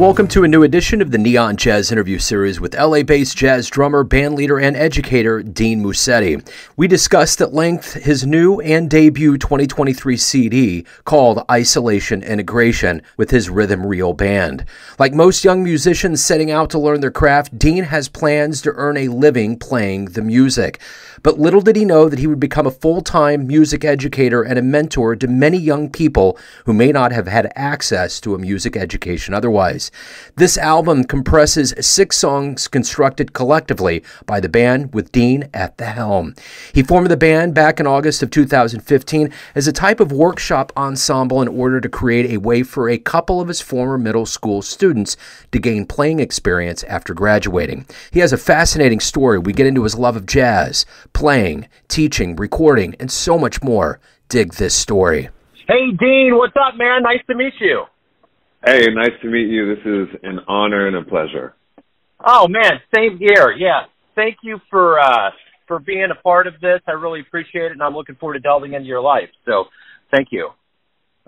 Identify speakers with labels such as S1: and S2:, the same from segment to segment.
S1: Welcome to a new edition of the Neon Jazz interview series with LA based jazz drummer, bandleader, and educator Dean Mucetti. We discussed at length his new and debut 2023 CD called Isolation Integration with his Rhythm Reel Band. Like most young musicians setting out to learn their craft, Dean has plans to earn a living playing the music. But little did he know that he would become a full time music educator and a mentor to many young people who may not have had access to a music education otherwise. This album compresses six songs constructed collectively by the band with Dean at the helm. He formed the band back in August of 2015 as a type of workshop ensemble in order to create a way for a couple of his former middle school students to gain playing experience after graduating. He has a fascinating story. We get into his love of jazz, playing, teaching, recording, and so much more. Dig this story.
S2: Hey, Dean, what's up, man? Nice to meet you.
S3: Hey, nice to meet you. This is an honor and a pleasure.
S2: Oh man, same here. Yeah, thank you for uh, for being a part of this. I really appreciate it, and I'm looking forward to delving into your life. So, thank you.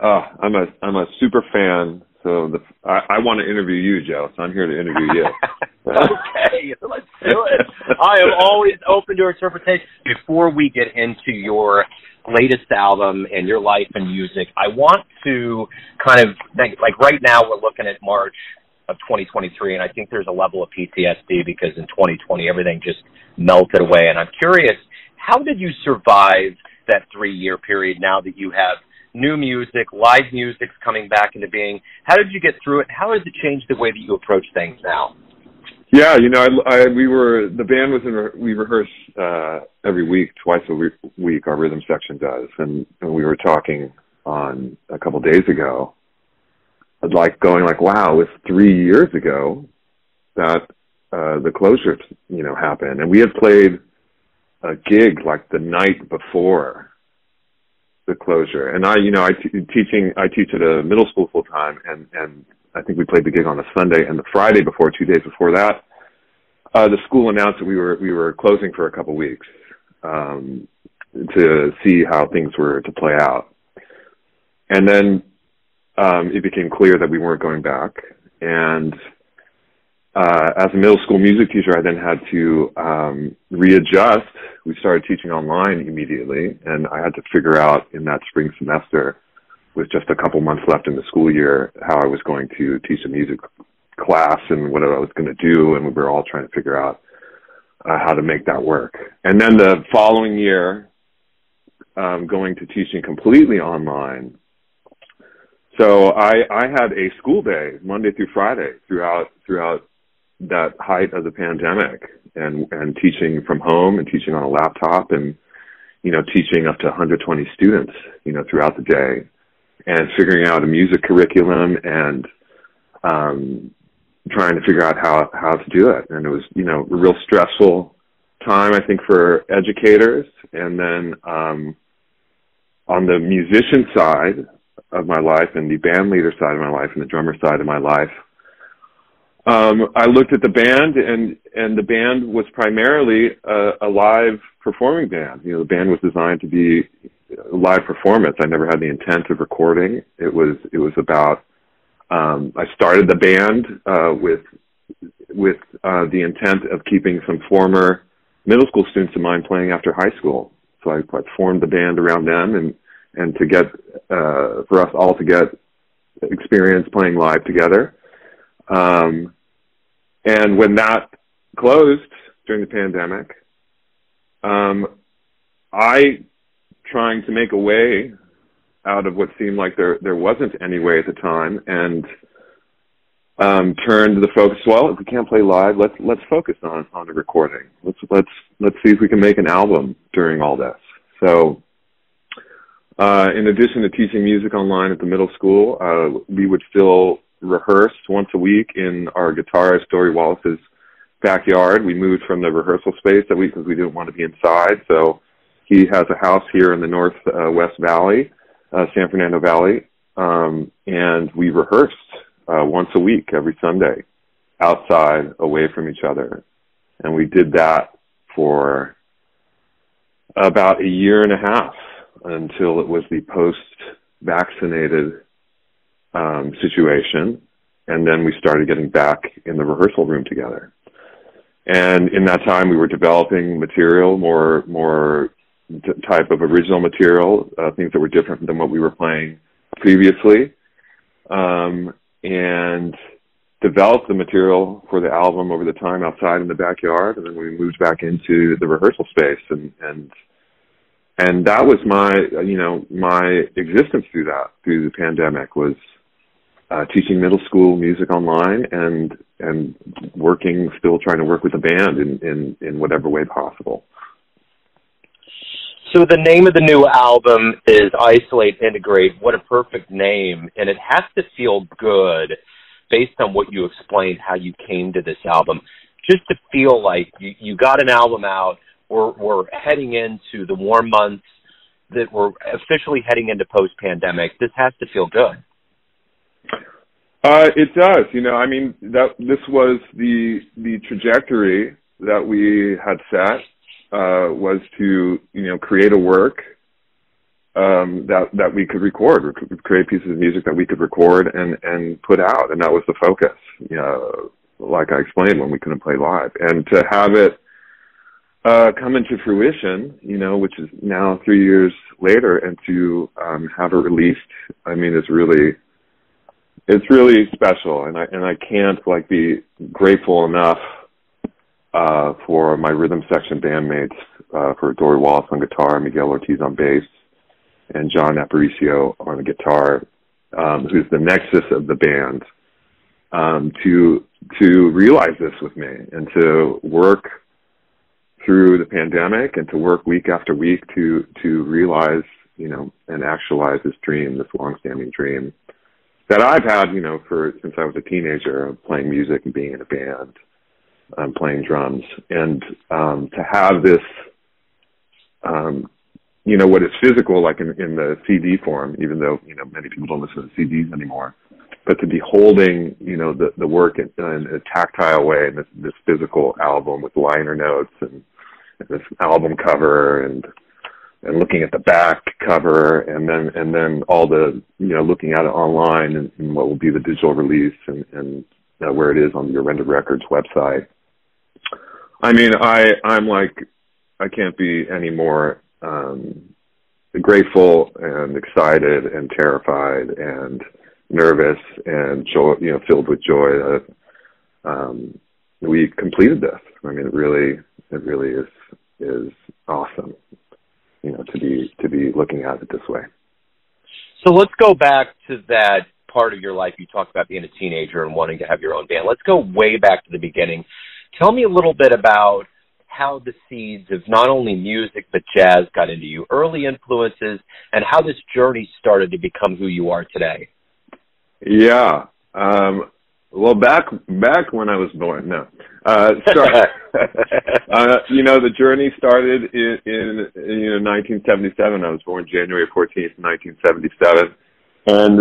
S3: Uh, I'm a I'm a super fan. So the I, I want to interview you, Joe. So I'm here to interview you.
S2: okay, let's do it. I am always open to interpretation. Before we get into your latest album and your life and music, I want to kind of like, like right now we're looking at March of 2023, and I think there's a level of PTSD because in 2020 everything just melted away. And I'm curious, how did you survive that three year period now that you have new music, live music's coming back into being? How did you get through it? How has it changed the way that you approach things now?
S3: Yeah, you know, I, I we were the band was in we rehearse uh every week, twice a week, our rhythm section does, and, and we were talking on a couple days ago, I'd like going like, wow, it was three years ago that uh the closure, you know, happened, and we had played a gig like the night before the closure, and I, you know, I t- teaching I teach at a middle school full time, and and I think we played the gig on a Sunday, and the Friday before, two days before that, uh, the school announced that we were we were closing for a couple weeks um, to see how things were to play out, and then um, it became clear that we weren't going back. And uh, as a middle school music teacher, I then had to um, readjust. We started teaching online immediately, and I had to figure out in that spring semester with just a couple months left in the school year how I was going to teach a music class and what I was going to do, and we were all trying to figure out uh, how to make that work. And then the following year, um, going to teaching completely online. So I, I had a school day Monday through Friday throughout throughout that height of the pandemic, and and teaching from home and teaching on a laptop and you know teaching up to 120 students you know throughout the day and figuring out a music curriculum and um, trying to figure out how how to do it. And it was you know a real stressful time I think for educators. And then um, on the musician side of my life and the band leader side of my life and the drummer side of my life. Um, I looked at the band and, and the band was primarily a, a live performing band. You know, the band was designed to be live performance. I never had the intent of recording. It was it was about. Um, I started the band uh, with with uh, the intent of keeping some former middle school students of mine playing after high school. So I, I formed the band around them and and to get uh, for us all to get experience playing live together. Um, and when that closed during the pandemic, um, I trying to make a way out of what seemed like there there wasn't any way at the time, and um, turned the focus. Well, if we can't play live, let's let's focus on on the recording. Let's let's let's see if we can make an album during all this. So, uh, in addition to teaching music online at the middle school, uh, we would still rehearse once a week in our guitarist Dory Wallace's backyard. We moved from the rehearsal space that we because we didn't want to be inside, so he has a house here in the North uh, West Valley, uh, San Fernando Valley, um, and we rehearsed uh, once a week every Sunday outside, away from each other, and we did that for about a year and a half until it was the post-vaccinated um, situation, and then we started getting back in the rehearsal room together. And in that time, we were developing material, more more type of original material, uh, things that were different than what we were playing previously, um, and developed the material for the album over the time outside in the backyard, and then we moved back into the rehearsal space, and and and that was my you know my existence through that through the pandemic was uh, teaching middle school music online and and working still trying to work with the band in in in whatever way possible.
S2: So the name of the new album is Isolate Integrate. What a perfect name, and it has to feel good based on what you explained how you came to this album. Just to feel like you, you got an album out. We're we're heading into the warm months that we're officially heading into post pandemic. This has to feel good.
S3: Uh, it does. You know, I mean, that this was the the trajectory that we had set uh, was to you know create a work um, that that we could record, create pieces of music that we could record and and put out, and that was the focus. You know, like I explained when we couldn't play live, and to have it uh, come into fruition, you know, which is now three years later, and to um, have it released, I mean, it's really it's really special, and I and I can't like be grateful enough uh, for my rhythm section bandmates, uh, for Dory Wallace on guitar, Miguel Ortiz on bass, and John Aparicio on the guitar, um, who's the nexus of the band, um, to to realize this with me and to work through the pandemic and to work week after week to to realize you know and actualize this dream, this long-standing dream that I've had, you know, for since I was a teenager, playing music and being in a band, um, playing drums, and um, to have this, um, you know, what is physical, like in, in the CD form, even though you know many people don't listen to CDs anymore, but to be holding, you know, the the work in, in a tactile way, in this, this physical album with liner notes and, and this album cover and and looking at the back cover and then and then all the you know looking at it online and, and what will be the digital release and, and uh, where it is on the Orenda Records website. I mean, I I'm like I can't be any more um, grateful and excited and terrified and nervous and joy, you know, filled with joy that um, we completed this. I mean, it really it really is is awesome you know to be to be looking at it this way.
S2: So let's go back to that part of your life you talked about being a teenager and wanting to have your own band. Let's go way back to the beginning. Tell me a little bit about how the seeds of not only music but jazz got into you, early influences, and how this journey started to become who you are today.
S3: Yeah. Um, well, back back when I was born, no. Uh, start, uh, you know, the journey started in, in, in you know 1977. I was born January 14th, 1977, and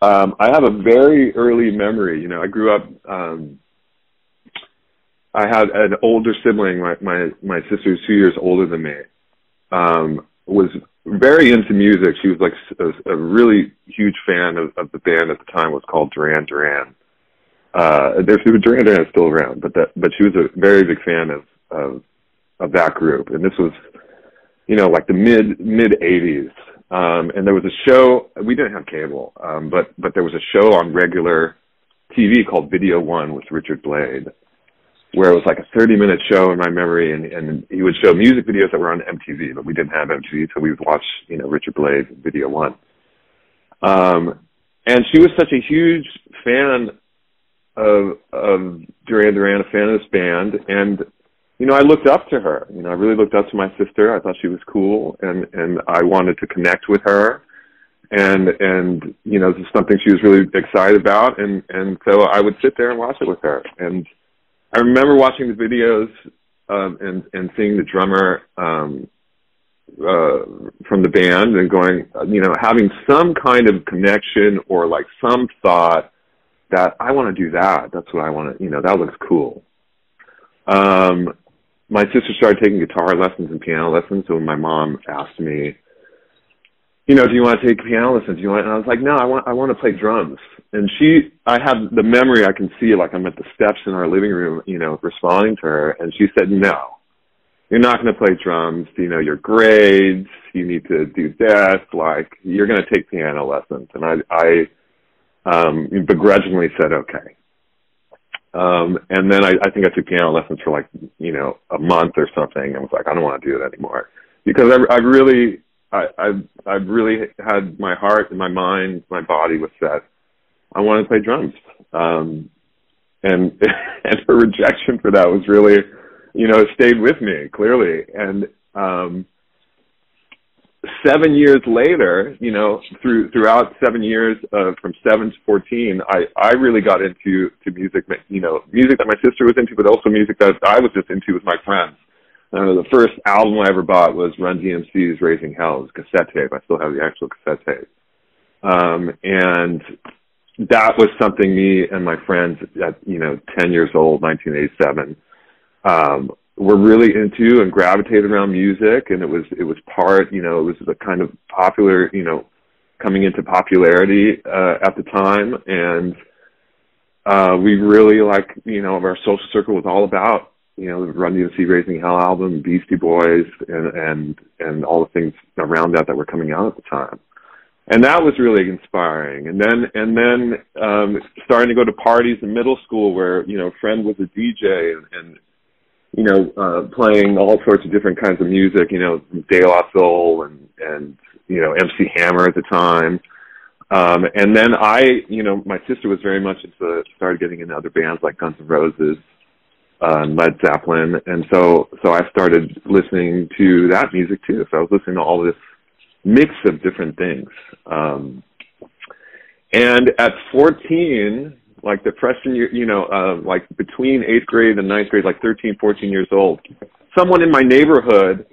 S3: um, I have a very early memory. You know, I grew up. Um, I had an older sibling. My my my sister's two years older than me. Um, was very into music. She was like a, a really huge fan of, of the band at the time. It was called Duran Duran uh, there's Duran Duran is still around, but that but she was a very big fan of of of that group, and this was you know like the mid mid '80s. Um, and there was a show we didn't have cable, um, but but there was a show on regular TV called Video One with Richard Blade, where it was like a 30 minute show in my memory, and and he would show music videos that were on MTV, but we didn't have MTV, so we would watch you know Richard Blade Video One. Um, and she was such a huge fan of of Duran Duran, a fan of this band, and you know, I looked up to her. You know, I really looked up to my sister. I thought she was cool, and and I wanted to connect with her, and and you know, this is something she was really excited about, and and so I would sit there and watch it with her. And I remember watching the videos um, and and seeing the drummer um, uh, from the band and going, you know, having some kind of connection or like some thought that I want to do that. That's what I want to, you know, that looks cool. Um, my sister started taking guitar lessons and piano lessons. So when my mom asked me, you know, do you want to take piano lessons? Do you want? And I was like, no, I want I want to play drums. And she, I have the memory. I can see like I'm at the steps in our living room, you know, responding to her, and she said, no, you're not going to play drums. You know, your grades. You need to do this. Like, you're going to take piano lessons. And I, I um, begrudgingly said, okay. Um, and then I, I think I took piano lessons for like, you know, a month or something and was like, I don't want to do it anymore because I, I really, I, I've, I've really had my heart and my mind, my body was set. I wanted to play drums. Um, and, and her rejection for that was really, you know, stayed with me clearly. And, um, seven years later, you know, through throughout seven years uh, from seven to fourteen, I I really got into to music, you know, music that my sister was into, but also music that I was just into with my friends. Uh, the first album I ever bought was Run DMC's "Raising Hell's cassette tape. I still have the actual cassette tape, um, and that was something me and my friends at you know ten years old, 1987. Um, were really into and gravitated around music and it was it was part you know it was the kind of popular you know coming into popularity uh at the time. And uh we really like you know our social circle was all about you know the Run DMC Raising Hell album Beastie Boys and and and all the things around that that were coming out at the time. And that was really inspiring. And then and then um starting to go to parties in middle school where you know a friend was a DJ and, and you know, uh, playing all sorts of different kinds of music, you know, De La Soul and, and, you know, MC Hammer at the time. Um, and then I, you know, my sister was very much into, started getting into other bands like Guns N' Roses, uh, and Led Zeppelin. And so, so I started listening to that music too. So I was listening to all this mix of different things. Um, and at 14, like the freshman year, you know, uh, like between eighth grade and ninth grade, like 13, 14 years old, someone in my neighborhood,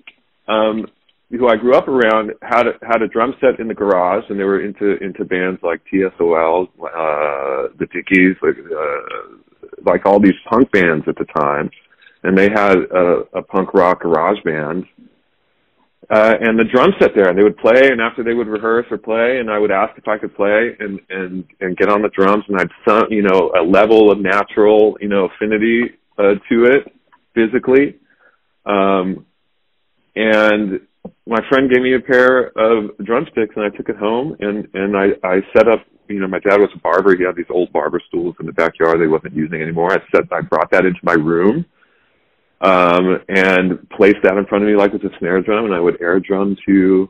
S3: um, who I grew up around had a, had a drum set in the garage and they were into, into bands like TSOL, uh, the Dickies, like, uh, like all these punk bands at the time. And they had a, a punk rock garage band uh, and the drum set there, and they would play, and after they would rehearse or play, and I would ask if I could play and and and get on the drums, and I'd some you know a level of natural you know affinity uh, to it physically, um, and my friend gave me a pair of drumsticks, and I took it home, and and I I set up. You know, my dad was a barber. He had these old barber stools in the backyard. They wasn't using anymore. I set. I brought that into my room um, and placed that in front of me like it's a snare drum, and I would air drum to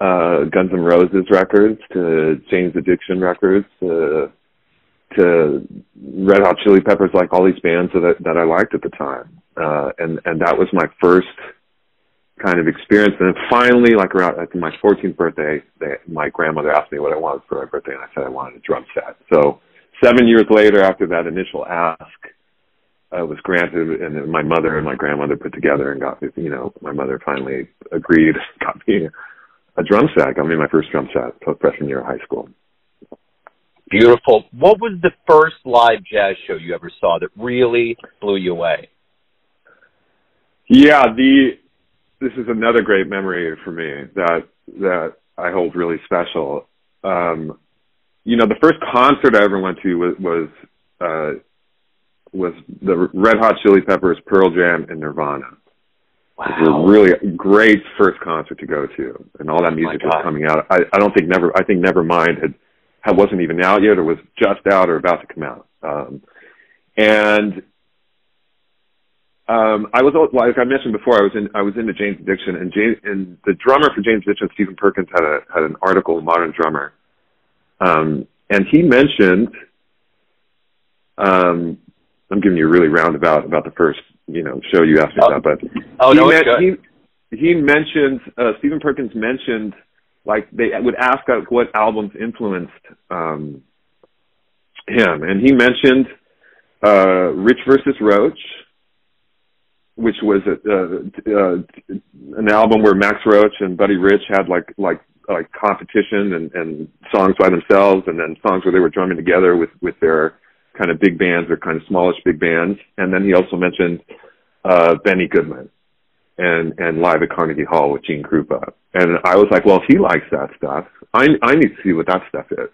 S3: uh, Guns N' Roses records, to Jane's Addiction records, to to Red Hot Chili Peppers, like all these bands that that I liked at the time, uh, and and that was my first kind of experience. And then finally, like around at my 14th birthday, they, my grandmother asked me what I wanted for my birthday, and I said I wanted a drum set. So seven years later, after that initial ask, uh, was granted, and then my mother and my grandmother put together and got you know my mother finally agreed, got me a drum set, got me my first drum set freshman year of high school.
S2: Beautiful. What was the first live jazz show you ever saw that really blew you away?
S3: Yeah, the this is another great memory for me that that I hold really special. Um, you know, the first concert I ever went to was, was uh, was the Red Hot Chili Peppers, Pearl Jam, and Nirvana.
S2: Wow.
S3: It was a really great first concert to go to, and all that music was coming out. I, I don't think never. I think Nevermind had, had wasn't even out yet, or was just out, or about to come out. Um, and um, I was like I mentioned before, I was in I was into Jane's Addiction, and Jane and the drummer for Jane's Addiction, Stephen Perkins, had a had an article Modern Drummer, um, and he mentioned um, I'm giving you a really roundabout about the first, you know, show you asked me oh. about, but
S2: oh,
S3: he,
S2: no,
S3: he he mentioned uh, Stephen Perkins mentioned like they would ask like, what albums influenced um, him, and he mentioned uh, Rich versus Roach, which was a, uh, uh, an album where Max Roach and Buddy Rich had like like like competition and, and songs by themselves, and then songs where they were drumming together with with their kind of big bands or kind of smallish big bands. And then he also mentioned uh, Benny Goodman. and and live at Carnegie Hall with Gene Krupa. And I was like, well, if he likes that stuff, I I need to see what that stuff is.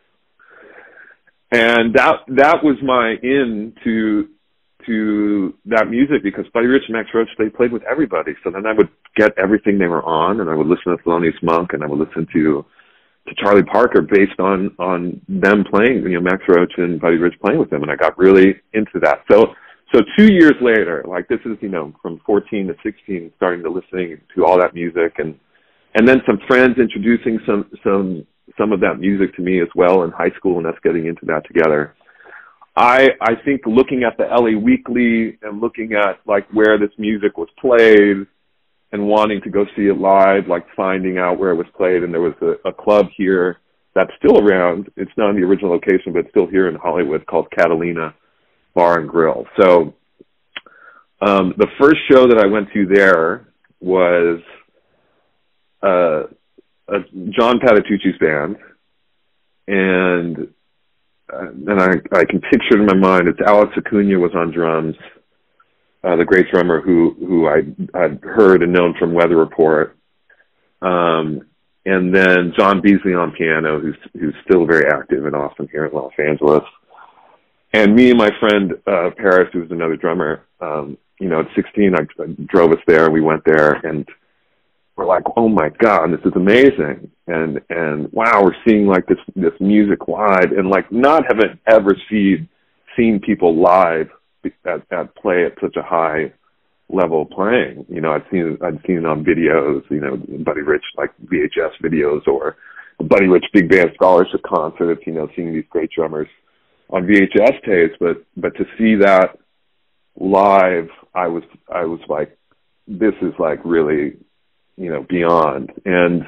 S3: And that that was my in to to that music because Buddy Rich and Max Roach they played with everybody. So then I would get everything they were on, and I would listen to Thelonious Monk, and I would listen to to Charlie Parker based on on them playing, you know, Max Roach and Buddy Rich playing with them, and I got really into that. So so two years later, like this is you know from 14 to 16, starting to listening to all that music, and and then some friends introducing some some some of that music to me as well in high school, and us getting into that together. I I think looking at the LA Weekly and looking at like where this music was played and wanting to go see it live, like finding out where it was played. And there was a, a club here that's still around. It's not in the original location, but it's still here in Hollywood called Catalina Bar and Grill. So um, the first show that I went to there was uh, a John Patitucci's band, and uh, and I I can picture it in my mind. It's Alex Acuna was on drums uh, the great drummer who who I I'd heard and known from Weather Report, um, and then John Beasley on piano, who's who's still very active and awesome here in Los Angeles, and me and my friend uh, Paris, who's another drummer. Um, you know, at 16, I, I drove us there. We went there, and we're like, "Oh my god, this is amazing!" And and wow, we're seeing like this this music live, and like not having ever seen seen people live at, at play at such a high level playing. You know, I've seen I've seen on videos. You know, Buddy Rich like VHS videos or Buddy Rich big band scholarship concerts. You know, seeing these great drummers on VHS tapes, but but to see that live, I was I was like, this is like really, you know, beyond. And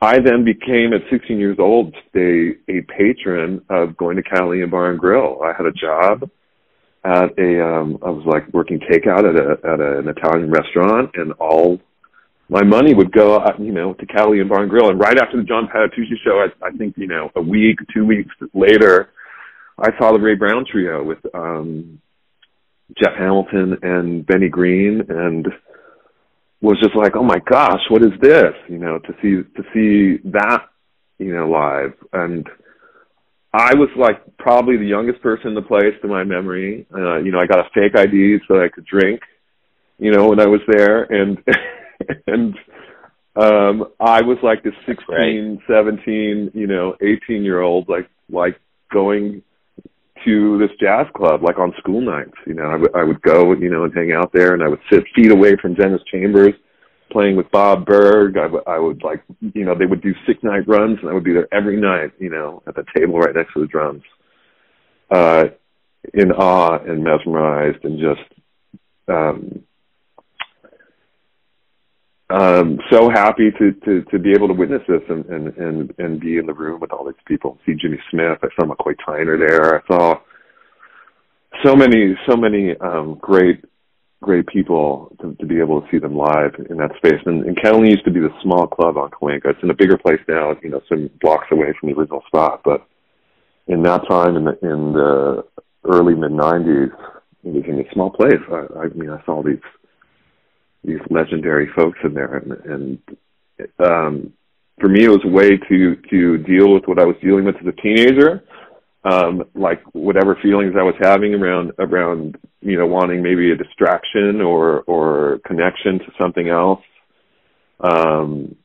S3: I then became at 16 years old a a patron of going to Catalina Bar and Grill. I had a job at a um I was like working takeout at a at a, an Italian restaurant and all my money would go uh, you know to Catalina Bar and Grill. And right after the John Patitucci show I I think you know a week two weeks later I saw the Ray Brown trio with um Jeff Hamilton and Benny Green and was just like oh my gosh what is this? You know to see to see that you know live. And I was like probably the youngest person in the place to my memory. Uh, you know, I got a fake ID so I could drink, you know, when I was there and and um I was like this 16, right. 17, you know, 18 year old like like going to this jazz club like on school nights, you know. I would I would go, you know, and hang out there and I would sit feet away from Dennis Chambers playing with Bob Berg. I, w- I would like, you know, they would do six night runs, and I would be there every night, you know, at the table right next to the drums, uh, in awe and mesmerized, and just um, um, so happy to, to to be able to witness this and, and and and be in the room with all these people. See Jimmy Smith. I saw McCoy Tyner there. I saw so many so many um, great great people to, to be able to see them live in that space. And, and Catalina used to be the small club on Cahuenga. It's in a bigger place now, you know, some blocks away from the original spot. But in that time, in the, in the early mid '90s, it was in a small place. I, I mean, I saw these these legendary folks in there, and, and um, for me, it was a way to to deal with what I was dealing with as a teenager um, like whatever feelings I was having around around you know wanting maybe a distraction or or connection to something else um,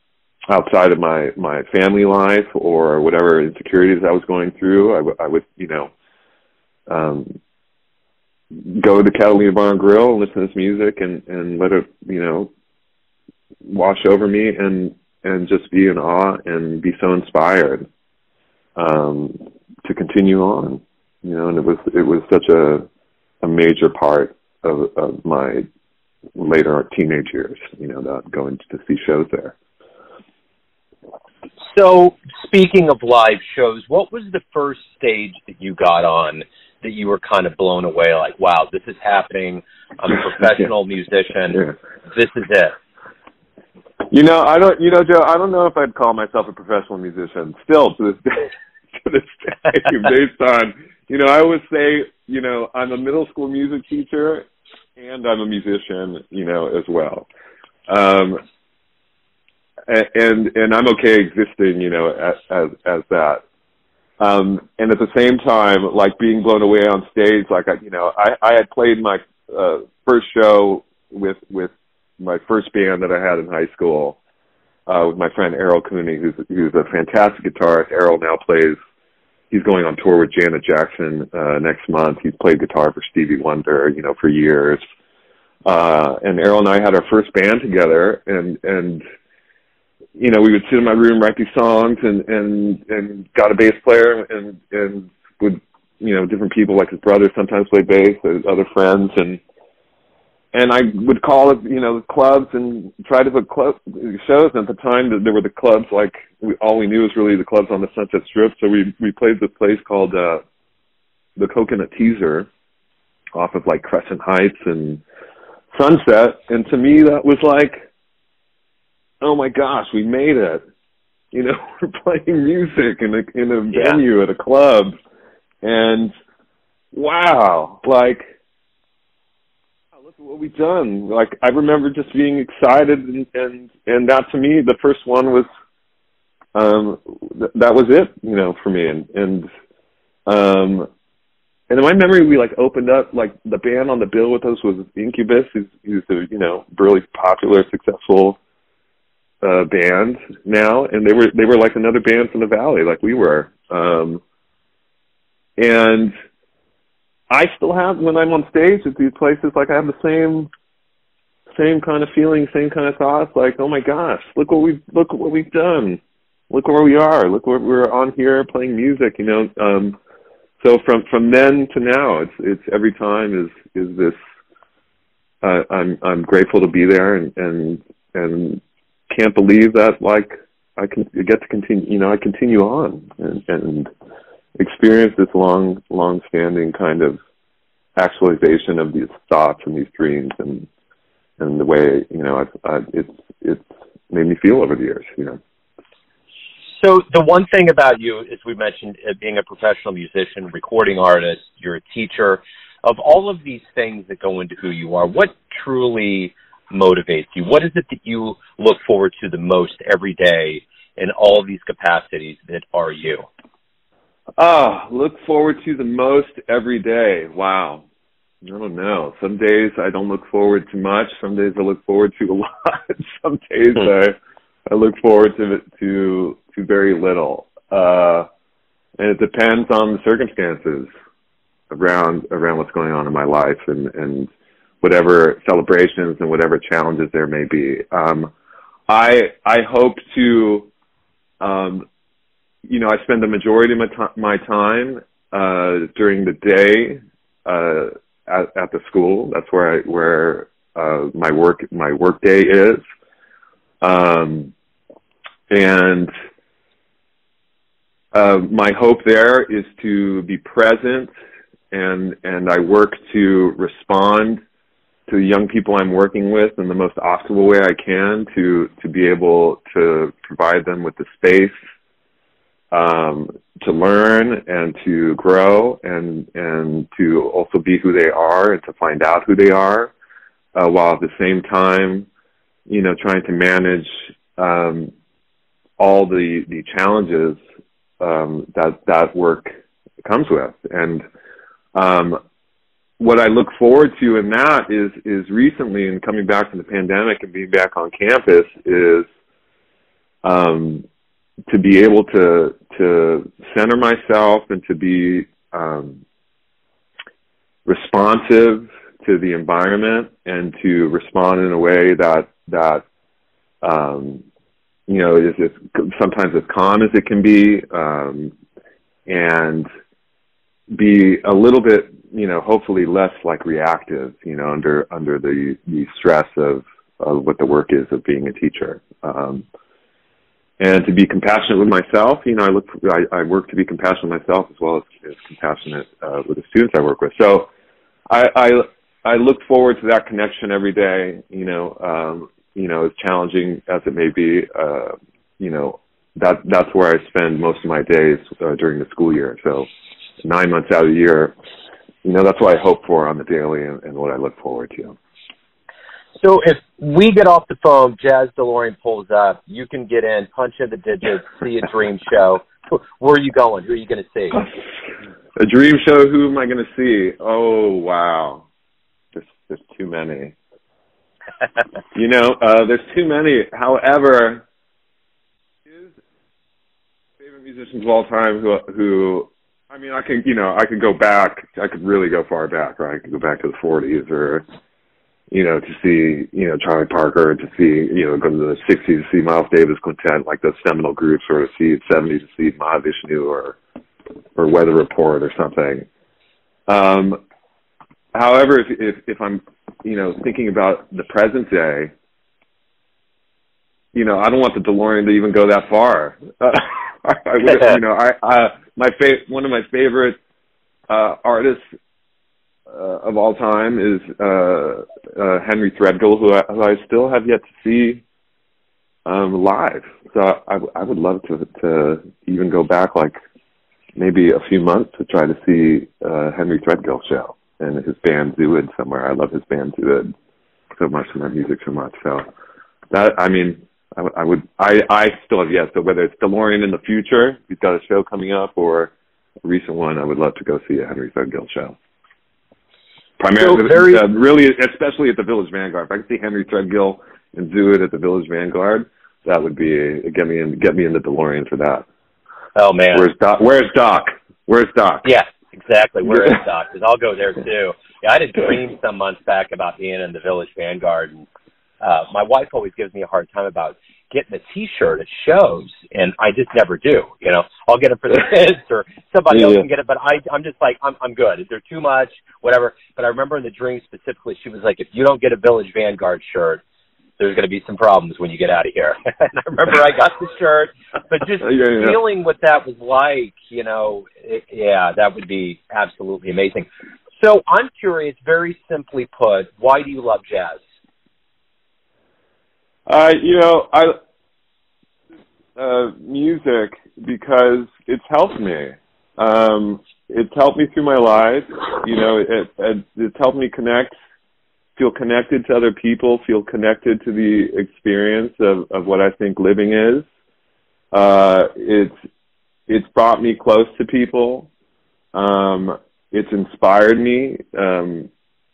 S3: outside of my my family life or whatever insecurities I was going through. I, w- I would you know um, go to Catalina Bar and Grill and listen to this music and and let it you know wash over me and and just be in awe and be so inspired. Um, to continue on. You know, and it was it was such a a major part of, of my later teenage years. You know, that going to see shows there.
S2: So, speaking of live shows, what was the first stage that you got on that you were kind of blown away? Like, wow, this is happening. I'm a professional yeah. musician. Yeah. This is it.
S3: You know, I don't. You know, Joe. I don't know if I'd call myself a professional musician. Still, to this day, to this day based on, you know, I always say, you know, I'm a middle school music teacher and I'm a musician, you know, as well. um, and and I'm okay existing, you know, as as, as that. Um, and at the same time, like being blown away on stage, like I, you know, I, I had played my uh, first show with with my first band that I had in high school uh, with my friend Errol Cooney, who's who's a fantastic guitarist. Errol now plays. He's going on tour with Janet Jackson uh, next month. He's played guitar for Stevie Wonder, you know, for years. Uh, and Errol and I had our first band together, and and you know, we would sit in my room, write these songs, and and and got a bass player, and and would you know different people like his brother sometimes play bass, other friends, and and I would call it you know clubs and try to put club shows. And at the time, there were the clubs like we, all we knew was really the clubs on the Sunset Strip. So we we played this place called uh the Coconut Teaszer off of like Crescent Heights and Sunset, and to me that was like oh my gosh, we made it. You know, we're playing music in a in a yeah. venue at a club, and wow, like what we've done. Like I remember just being excited, and and and that to me, the first one was um th- that was it, you know, for me, and and um and in my memory, we like opened up like the band on the bill with us was Incubus, who's who's a you know really popular, successful uh, band now, and they were they were like another band from the valley, like we were. Um, and I still have when I'm on stage at these places, like I have the same same kind of feeling, same kind of thoughts. Like, oh my gosh, look what we've look what we've done. Look where we are. Look where we're on here playing music. You know. Um, so from from then to now, it's it's every time is is this. Uh, I'm I'm grateful to be there and and and can't believe that like I can get to continue. You know, I continue on and, and experience this long, long-standing kind of actualization of these thoughts and these dreams, and and the way you know I've, I've, it's it's made me feel over the years. You know.
S2: So the one thing about you, as we mentioned, uh, being a professional musician, recording artist, you're a teacher. Of all of these things that go into who you are, what truly motivates you? What is it that you look forward to the most every day in all of these capacities that are you?
S3: Oh, look forward to the most every day. Wow. I don't know. Some days I don't look forward to much. Some days I look forward to a lot. Some days hmm. I I look forward to to to very little. Uh and it depends on the circumstances around around what's going on in my life and and whatever celebrations and whatever challenges there may be. Um, I I hope to, um, you know, I spend the majority of my, t- my time uh, during the day uh, at, at the school. That's where I where uh, my work my work day is, um, and uh, my hope there is to be present and and I work to respond to the young people I'm working with in the most optimal way I can to to be able to provide them with the space um, to learn and to grow and and to also be who they are and to find out who they are, uh, while at the same time, you know, trying to manage um, all the the challenges um, that that work comes with. And um, what I look forward to in that is is recently and coming back from the pandemic and being back on campus is um, to be able to to center myself and to be um, responsive to the environment and to respond in a way that that um, you know is, is sometimes as calm as it can be um, and be a little bit you know, hopefully less like reactive, you know, under under the the stress of of what the work is of being a teacher. Um, and to be compassionate with myself, you know, I look, I, I work to be compassionate myself as well as, as compassionate uh, with the students I work with. So, I, I I look forward to that connection every day. You know, um, you know, as challenging as it may be, uh, you know, that that's where I spend most of my days uh, during the school year. So, nine months out of the year, you know, that's what I hope for on the daily and, and what I look forward to.
S2: So if we get off the phone, Jazz DeLorean pulls up, you can get in, punch in the digits, see a dream show. Where are you going? Who are you going to see?
S3: A dream show. Who am I going to see? Oh wow, there's there's too many. you know, uh, there's too many. However, his favorite musicians of all time who who I mean, I can you know I could go back. I could really go far back, right? I could go back to the 40s or you know, to see, you know, Charlie Parker, to see, you know, go to the 60s to see Miles Davis Quintet, like those seminal groups, or to see 70s to see Mahavishnu or, or Weather Report or something. Um, however, if, if, if I'm, you know, thinking about the present day, you know, I don't want the DeLorean to even go that far. Uh, I, I you know, I, I my fa- one of my favorite uh, artists uh, of all time is uh, uh, Henry Threadgill, who I, who I still have yet to see um, live. So I, I would love to to even go back like maybe a few months to try to see uh, Henry Threadgill show and his band Zooid somewhere. I love his band Zooid so much and their music so much. So that I mean, I, I would I I still have yes. So whether it's DeLorean in the future, he's got a show coming up, or a recent one, I would love to go see a Henry Threadgill show. Primarily, so very, uh, really, especially at the Village Vanguard. If I could see Henry Threadgill and do it at the Village Vanguard, that would be get me in, get me in the DeLorean for that.
S2: Oh man,
S3: where's Doc? Where's Doc? Where's Doc?
S2: Yeah, exactly. Where is Doc? Because I'll go there too. Yeah, I did dream some months back about being in the Village Vanguard, and uh, my wife always gives me a hard time about getting a T-shirt at shows, and I just never do. You know, I'll get it for the kids or somebody yeah. else can get it, but I I'm just like I'm I'm good. Is there too much? Whatever. But I remember in the dream specifically, she was like, if you don't get a Village Vanguard shirt, there's going to be some problems when you get out of here. and I remember I got the shirt, but just yeah, yeah. feeling what that was like, you know, it, yeah, that would be absolutely amazing. So I'm curious, very simply put, why do you love jazz?
S3: Uh, you know, I uh, music because it's helped me. Um, it's helped me through my life. You know, it, it it's helped me connect, feel connected to other people, feel connected to the experience of of what I think living is. Uh, it's it's brought me close to people. Um, it's inspired me. Um,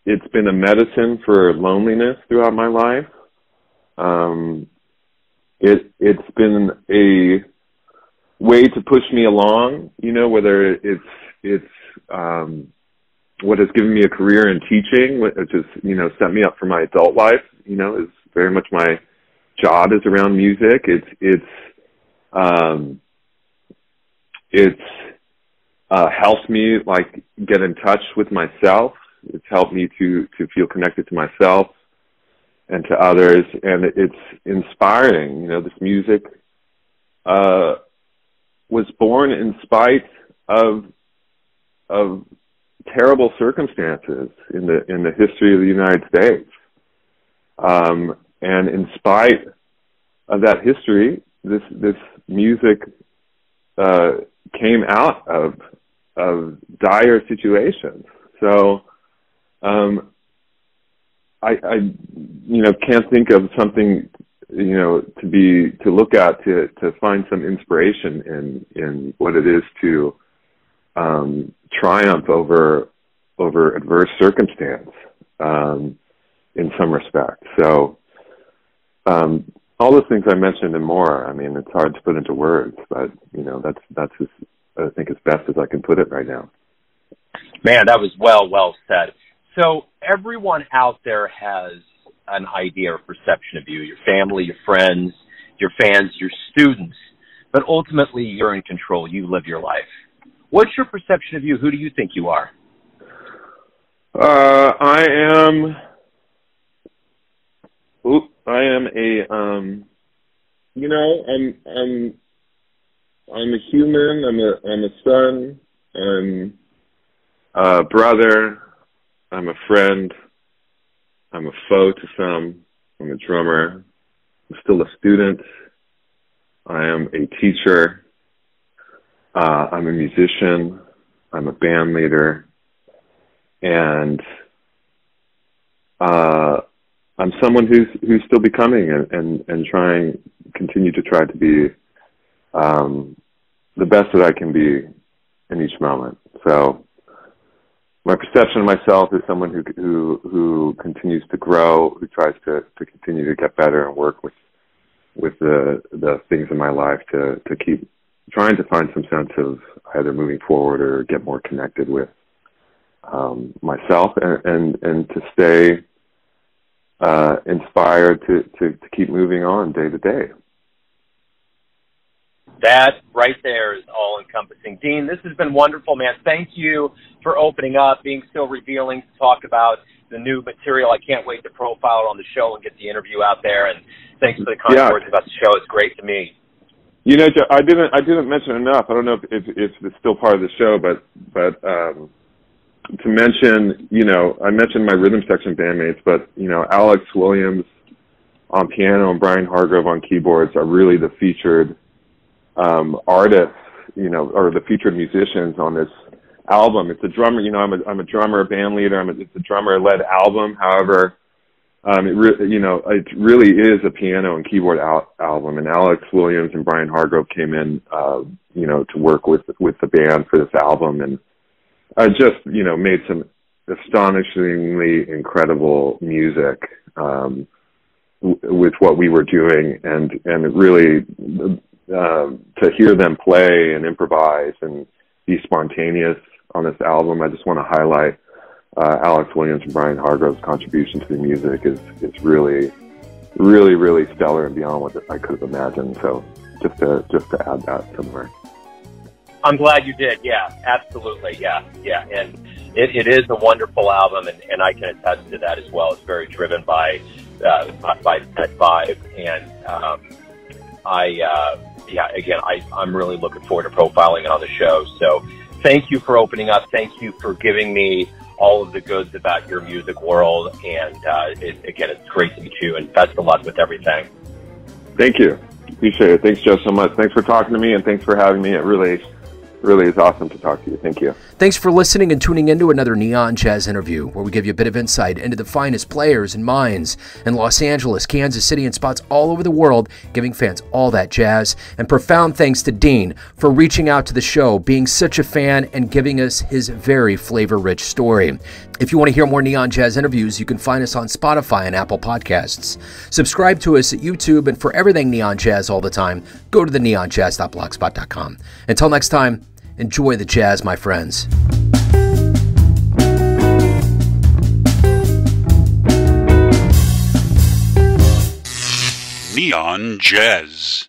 S3: it's been a medicine for loneliness throughout my life. Um, it it's been a way to push me along. You know, whether it's it's um, what has given me a career in teaching, which has you know set me up for my adult life. You know, is very much my job is around music. It's it's um, it's uh, helped me like get in touch with myself. It's helped me to to feel connected to myself and to others, and it's inspiring. You know, this music uh, was born in spite of of terrible circumstances in the in the history of the United States, um, and in spite of that history, this this music uh, came out of of dire situations. So um, I, I, you know, can't think of something, you know, to be to look at to to find some inspiration in in what it is to um, triumph over over adverse circumstance um, in some respect. So um, all those things I mentioned and more. I mean, it's hard to put into words, but you know, that's that's as, I think as best as I can put it right now.
S2: Man, that was well well said. So everyone out there has an idea or perception of you, your family, your friends, your fans, your students, but ultimately you're in control. You live your life. What's your perception of you? Who do you think you are?
S3: Uh, I am. Oop, I am a. Um, you know, I'm. I'm. I'm a human. I'm a. I'm a son. I'm a brother. I'm a friend. I'm a foe to some. I'm a drummer. I'm still a student. I am a teacher. Uh, I'm a musician. I'm a band leader. And uh, I'm someone who's who's still becoming and and, and trying continue to try to be um, the best that I can be in each moment. So my perception of myself is someone who who who continues to grow, who tries to to continue to get better and work with with the the things in my life to to keep trying to find some sense of either moving forward or get more connected with um, myself and, and and to stay uh, inspired to, to to keep moving on day to day.
S2: That right there is all encompassing. Dean, this has been wonderful, man. Thank you for opening up, being so revealing to talk about the new material. I can't wait to profile it on the show and get the interview out there. And thanks for the kind yeah. words about the show. It's great to me.
S3: You know, I didn't I didn't mention enough. I don't know if, if, if it's still part of the show, but but um, to mention, you know, I mentioned my rhythm section bandmates, but you know, Alex Williams on piano and Brian Hargrove on keyboards are really the featured um, artists, you know, or the featured musicians on this album. It's a drummer, you know, I'm a I'm a drummer, a band leader. I'm a, it's a drummer led album. However, um, it re- you know, it really is a piano and keyboard al- album. And Alex Williams and Brian Hargrove came in, uh, you know, to work with with the band for this album, and I just you know made some astonishingly incredible music um, w- with what we were doing, and and it really um, to hear them play and improvise and be spontaneous on this album. I just want to highlight uh, Alex Williams and Brian Hargrove's contribution to the music is is really, really, really stellar and beyond what I could have imagined. So just to just to add that somewhere.
S2: I'm glad you did. Yeah, absolutely. Yeah, yeah. And it, it is a wonderful album, and, and I can attest to that as well. It's very driven by uh, by that vibe, and um, I uh, yeah. Again, I I'm really looking forward to profiling it on the show. So thank you for opening up. Thank you for giving me all of the goods about your music world. And uh, it, again, it's great to meet you, and best of luck with everything.
S3: Thank you. Appreciate it. Thanks, Joe, so much. Thanks for talking to me, and thanks for having me. It really really is awesome to talk to you. Thank you.
S1: Thanks for listening and tuning into another Neon Jazz interview, where we give you a bit of insight into the finest players and minds in Los Angeles, Kansas City, and spots all over the world, giving fans all that jazz. And profound thanks to Dean for reaching out to the show, being such a fan, and giving us his very flavor rich story. If you want to hear more Neon Jazz interviews, you can find us on Spotify and Apple Podcasts. Subscribe to us at YouTube, and for everything Neon Jazz all the time, go to the neonjazz.blogspot.com. Until next time, Enjoy the jazz, my friends.
S4: Neon Jazz.